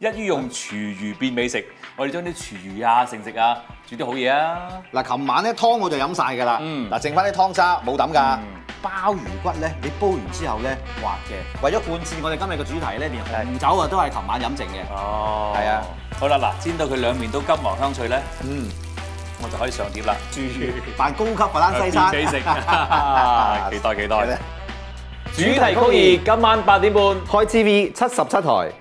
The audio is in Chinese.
一於用廚餘變美食，我哋將啲廚餘啊、剩食啊煮啲好嘢啊！嗱，琴晚咧湯我就飲晒㗎啦，嗱、剩翻啲湯渣冇抌㗎。嗯鮑魚骨咧，你煲完之後咧滑嘅，為咗貫徹我哋今日嘅主題咧，連紅酒啊都係琴晚飲剩嘅。哦，係啊，好啦，嗱，煎到佢兩面都金黃香脆咧，嗯，我就可以上碟啦。煮 扮高級法蘭西餐，幾食？期待期待咧。主題曲二今晚八點半開 TV 七十七台。